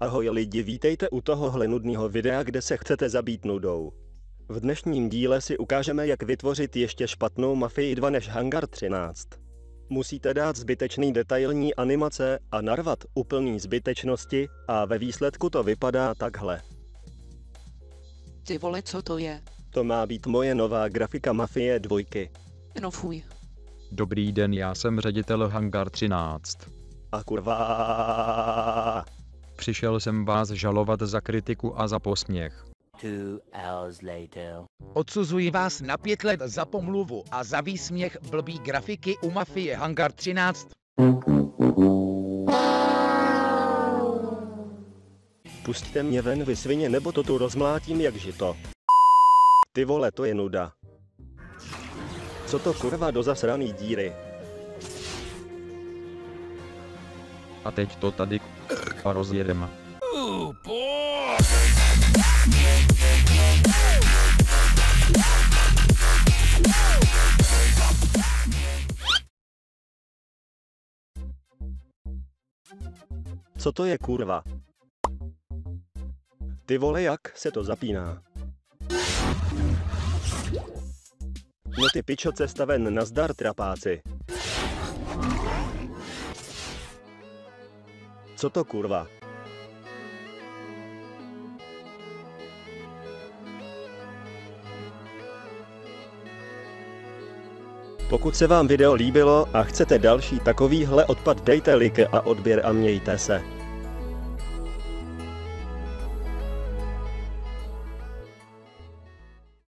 Ahoj lidi, vítejte u tohohle nudného videa, kde se chcete zabít nudou. V dnešním díle si ukážeme, jak vytvořit ještě špatnou Mafii 2 než Hangar 13. Musíte dát zbytečný detailní animace a narvat úplný zbytečnosti a ve výsledku to vypadá takhle. Ty vole, co to je? To má být moje nová grafika Mafie 2. No fuj. Dobrý den, já jsem ředitel Hangar 13. A kurva. Přišel jsem vás žalovat za kritiku a za posměch. Odsuzuji vás na pět let za pomluvu a za výsměch blbý grafiky u Mafie Hangar 13. Pusťte mě ven vy svině, nebo to tu rozmlátím jak žito. Ty vole, to je nuda. Co to kurva do zasraný díry? A teď to tady a rozjedeme. Co to je kurva? Ty vole, jak se to zapíná? No ty pičo cesta ven, nazdar trapáci. Co to kurva? Pokud se vám video líbilo a chcete další takovýhle odpad dejte like a odběr a mějte se.